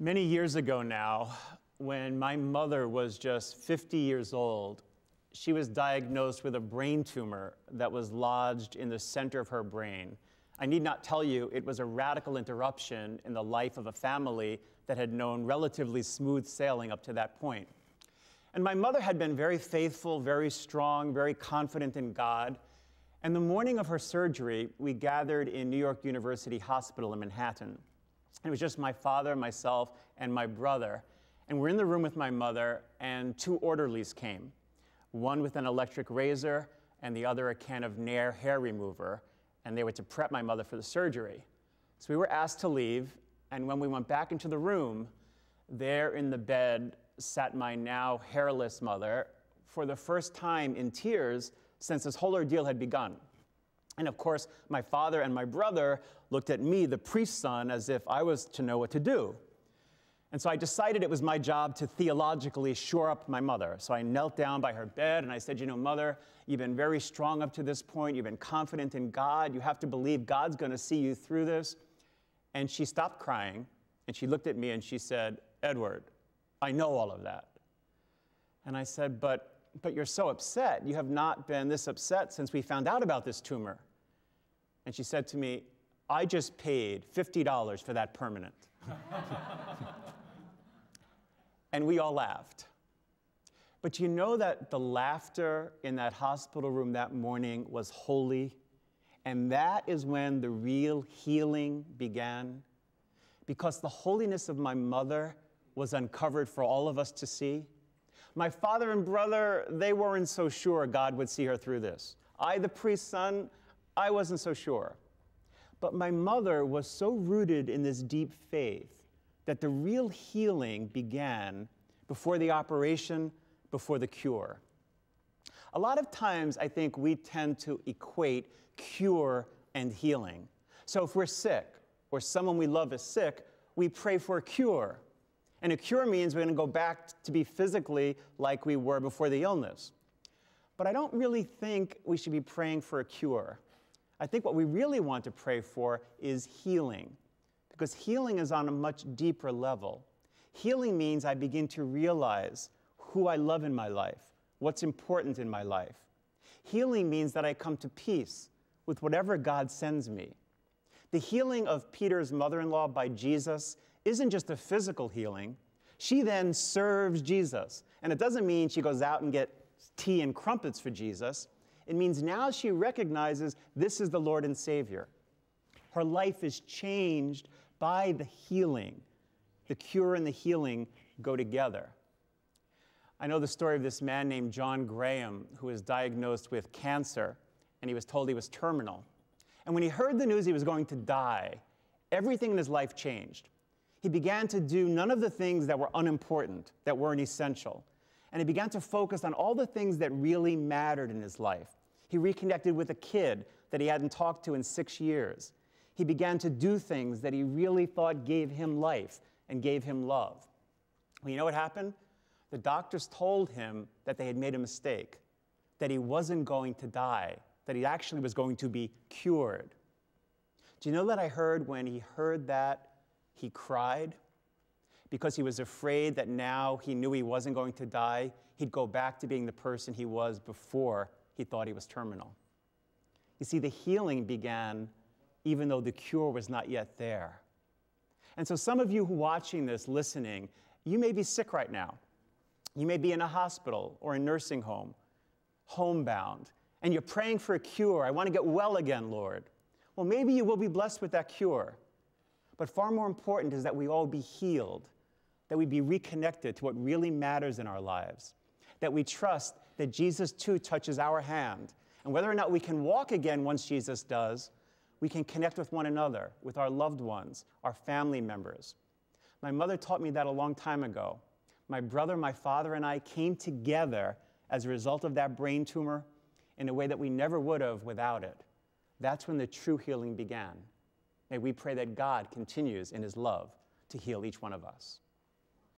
Many years ago now, when my mother was just 50 years old, she was diagnosed with a brain tumor that was lodged in the center of her brain. I need not tell you, it was a radical interruption in the life of a family that had known relatively smooth sailing up to that point. And my mother had been very faithful, very strong, very confident in God. And the morning of her surgery, we gathered in New York University Hospital in Manhattan. It was just my father, myself, and my brother. And we're in the room with my mother, and two orderlies came one with an electric razor, and the other a can of Nair hair remover. And they were to prep my mother for the surgery. So we were asked to leave, and when we went back into the room, there in the bed sat my now hairless mother for the first time in tears since this whole ordeal had begun. And of course, my father and my brother looked at me, the priest's son, as if I was to know what to do. And so I decided it was my job to theologically shore up my mother. So I knelt down by her bed and I said, You know, mother, you've been very strong up to this point. You've been confident in God. You have to believe God's going to see you through this. And she stopped crying and she looked at me and she said, Edward, I know all of that. And I said, But but you're so upset. You have not been this upset since we found out about this tumor. And she said to me, I just paid $50 for that permanent. and we all laughed. But you know that the laughter in that hospital room that morning was holy? And that is when the real healing began. Because the holiness of my mother was uncovered for all of us to see. My father and brother, they weren't so sure God would see her through this. I, the priest's son, I wasn't so sure. But my mother was so rooted in this deep faith that the real healing began before the operation, before the cure. A lot of times, I think we tend to equate cure and healing. So if we're sick or someone we love is sick, we pray for a cure. And a cure means we're going to go back to be physically like we were before the illness. But I don't really think we should be praying for a cure. I think what we really want to pray for is healing, because healing is on a much deeper level. Healing means I begin to realize who I love in my life, what's important in my life. Healing means that I come to peace with whatever God sends me. The healing of Peter's mother in law by Jesus isn't just a physical healing. She then serves Jesus. And it doesn't mean she goes out and gets tea and crumpets for Jesus. It means now she recognizes this is the Lord and Savior. Her life is changed by the healing. The cure and the healing go together. I know the story of this man named John Graham who was diagnosed with cancer and he was told he was terminal. And when he heard the news he was going to die, everything in his life changed he began to do none of the things that were unimportant, that weren't essential. And he began to focus on all the things that really mattered in his life. He reconnected with a kid that he hadn't talked to in six years. He began to do things that he really thought gave him life and gave him love. Well, you know what happened? The doctors told him that they had made a mistake, that he wasn't going to die, that he actually was going to be cured. Do you know that I heard when he heard that he cried because he was afraid that now he knew he wasn't going to die, he'd go back to being the person he was before he thought he was terminal. You see, the healing began even though the cure was not yet there. And so, some of you who are watching this, listening, you may be sick right now. You may be in a hospital or a nursing home, homebound, and you're praying for a cure. I want to get well again, Lord. Well, maybe you will be blessed with that cure. But far more important is that we all be healed, that we be reconnected to what really matters in our lives, that we trust that Jesus too touches our hand. And whether or not we can walk again once Jesus does, we can connect with one another, with our loved ones, our family members. My mother taught me that a long time ago. My brother, my father, and I came together as a result of that brain tumor in a way that we never would have without it. That's when the true healing began. May we pray that God continues in his love to heal each one of us.